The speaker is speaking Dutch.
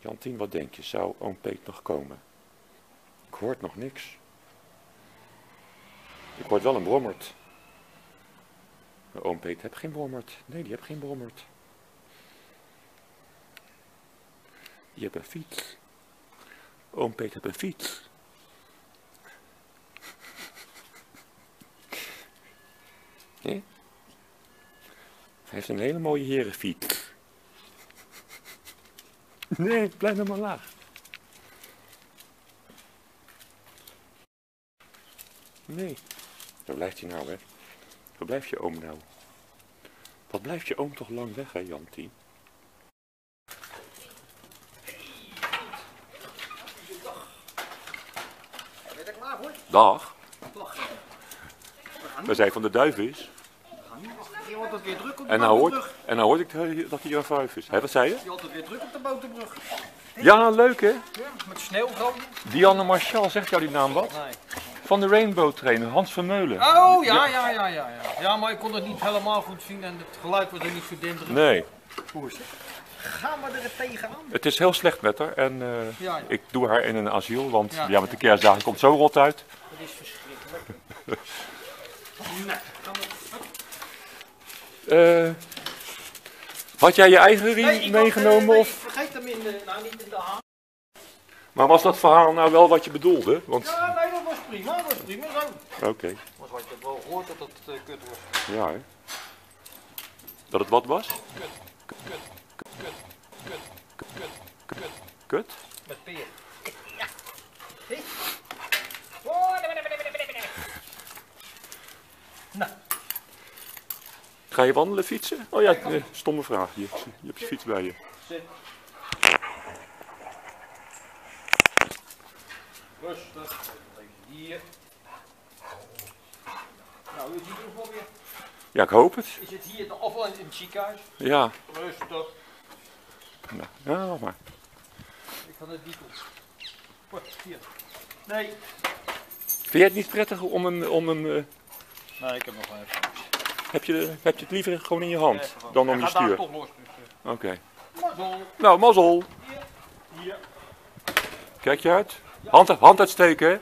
Jantien, wat denk je? Zou oom Peet nog komen? Ik hoor nog niks. Ik hoor wel een brommert. Oom Peet heeft geen brommert. Nee, die heeft geen brommert. Die heeft een fiets. Oom Peet heeft een fiets. Nee? Hij heeft een hele mooie herenfiets. Nee, blijf nog maar laag. Nee. Waar blijft hij nou, hè? Waar blijft je oom nou? Wat blijft je oom toch lang weg, hè, Jantie? Ben je klaar voor? Dag. Dag. We zijn van de duiven is. Je had het weer druk op de En nou hoort, en nou hoorde ik dat hij een vijf is. Hé, wat zei je? Je had het weer druk op de boterbrug. Ja, leuk hè? Ja, met sneeuwgram. Dianne Marchal, zegt jou die naam wat? Nee. Van de Rainbow Trainer, Hans Vermeulen. Oh, ja, ja, ja, ja, ja. Ja, maar ik kon het niet helemaal goed zien en het geluid was er niet zo denderend. Nee, Hoe is het? Gaan we er tegenaan? het is heel slecht met haar en eh, Ja, ja. ik doe haar in een asiel, want Ja. ja, met de kerstdagen komt zo rot uit. Dat is verschrikkelijk. nee, Eh, had jij je eigen riem Nee, meegenomen? eh, nee, of? ik vergeet hem in de... Nou, niet in de haan. Maar was dat verhaal nou wel wat je bedoelde? Want, Ja, nee, dat was prima. Dat was prima zo. oké, Was had je wel gehoord dat het eh, kut was. ja hè. Dat het wat was? Kut? Met peer. Ja. Hé. Oh, nee, nee, nee, nee, nee, nee. Nou, Ga je wandelen, fietsen? Oh ja, eh, stomme vraag. Je, je hebt je fiets bij je. Rustig. Hier. Nou, u ziet het nog weer. Ja, ik hoop het. Is het hier of wel in het ziekenhuis? Ja, Rustig. nou, ja, maar. Ik kan het niet. Wat, hier. Nee. Vind jij het niet prettig om hem, om hem eh, Nee, ik heb nog even. Heb, je, heb je het liever gewoon in je hand dan om je stuur? Dus, Oké. eh. Mazzel. Nou, mazzel. Hier. Kijk je uit. Hand, hand uitsteken.